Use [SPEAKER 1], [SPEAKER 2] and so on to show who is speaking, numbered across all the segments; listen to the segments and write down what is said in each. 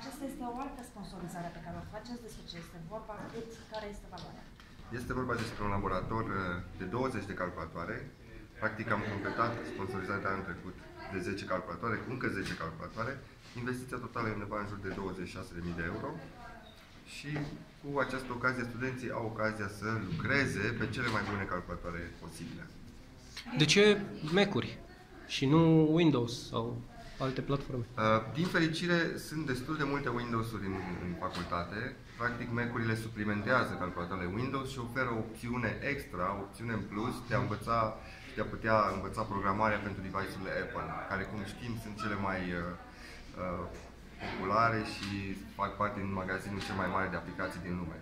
[SPEAKER 1] aceasta este o altă sponsorizare pe care o faceți, despre ce este vorba, cât, care este valoarea?
[SPEAKER 2] Este vorba despre un laborator uh, de 20 de calculatoare. Practic am completat sponsorizarea de anul trecut de 10 calculatoare cu încă 10 calculatoare. Investiția totală e undeva în jur de 26.000 de euro. Și cu această ocazie, studenții au ocazia să lucreze pe cele mai bune calculatoare posibile.
[SPEAKER 3] De ce Mac-uri și nu Windows sau alte platforme?
[SPEAKER 2] Uh, Din fericire, sunt destul de multe Windows-uri în, în facultate. Practic, Mac-urile suplimentează calculatoarele Windows și oferă o opțiune extra, o opțiune în plus de a învăța și de a putea învăța programarea pentru device-urile Apple, care, cum știm, sunt cele mai uh, uh, populare și fac parte din magazinul cel mai mare de aplicații din lume.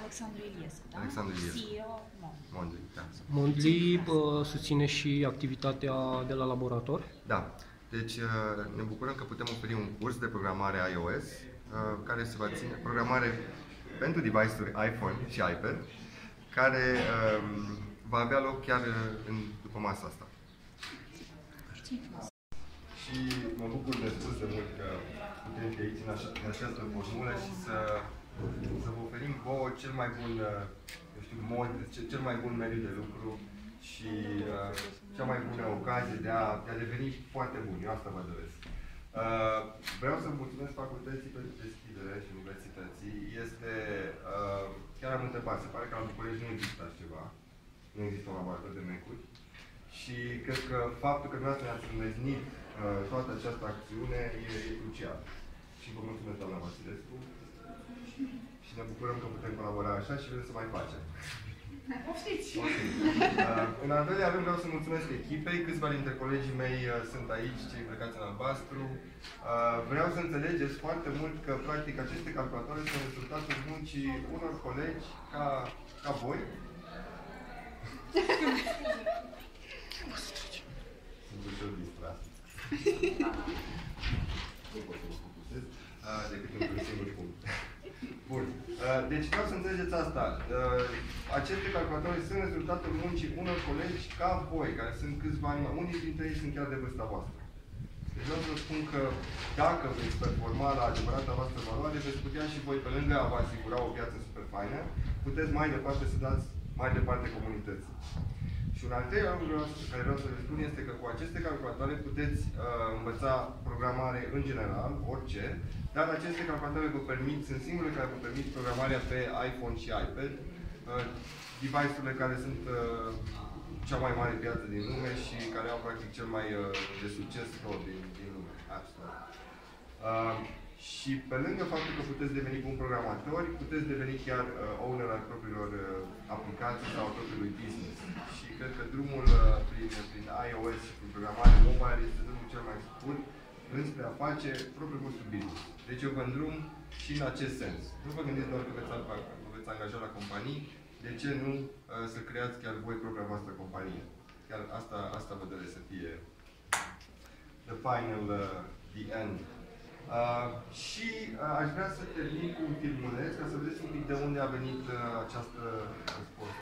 [SPEAKER 1] Alexandru Iliescu, da?
[SPEAKER 2] Alexandru Iliescu.
[SPEAKER 1] CEO Mon.
[SPEAKER 2] Mondly, da.
[SPEAKER 3] Mondly uh, susține și activitatea de la laborator.
[SPEAKER 2] Da. Deci uh, ne bucurăm că putem oferi un curs de programare iOS uh, care se va ține programare pentru device-uri iPhone și iPad care um, va avea loc chiar uh, în, după masa asta. Și mă bucur de spus de mult că putem fi aici în, așa, în această formulă și să, să vă oferim vouă cel mai bun, uh, eu știu, mod, cel, cel mai bun mediu de lucru și uh, cea mai bună ocazie de a, de a deveni foarte bun. Eu asta vă doresc. Uh, vreau să mulțumesc facultății pentru deschidere și universității. Este, uh, chiar am întrebat, se pare că la București nu există așa ceva. Nu există un laborator de mecuri. Și cred că faptul că dumneavoastră ne-ați înleznit uh, toată această acțiune e, e crucial. Și vă mulțumesc, doamna Vasilescu. Și ne bucurăm că putem colabora așa și vrem să mai facem.
[SPEAKER 1] Poftiți!
[SPEAKER 2] Ok. Uh, în al doilea rând vreau să mulțumesc echipei. Câțiva dintre colegii mei uh, sunt aici, cei plecați în albastru. Uh, vreau să înțelegeți foarte mult că, practic, aceste calculatoare sunt rezultatul muncii unor colegi ca, ca voi. Sunt ușor distrat. Nu pot să mă focusez uh, decât într-un singur punct. Bun. Uh, Deci vreau să înțelegeți asta. Uh, Aceste calculatoare sunt rezultatul muncii unor colegi ca voi, care sunt câțiva ani, unii dintre ei sunt chiar de vârsta voastră. Deci vreau să vă spun că dacă veți performa la adevărata voastră valoare, veți putea și voi, pe lângă a vă asigura o viață super faină, puteți mai departe să dați mai departe comunității. Și un al treilea lucru care vreau să vă spun este că cu aceste calculatoare puteți uh, învăța programare în general, orice, dar aceste calculatoare vă permit, sunt singurele care vă permit programarea pe iPhone și iPad, uh, device-urile care sunt uh, cea mai mare piață din lume și care au practic cel mai uh, de succes store din, din lume, App Store. Uh, și pe lângă faptul că puteți deveni bun programatori, puteți deveni chiar uh, owner al propriilor uh, aplicații sau al propriului business. Și cred că drumul uh, prin, prin iOS și prin programare mobile este drumul cel mai scurt înspre a face propriul vostru business. Deci eu vă îndrum și în acest sens. Nu vă gândiți doar că veți, vă veți angaja la companii, de ce nu uh, să creați chiar voi propria voastră companie. Chiar asta, asta vă doresc să fie the final, uh, the end. Uh, și uh, aș vrea să termin cu un filmuleț ca să vedeți un pic de unde a venit uh, această sport.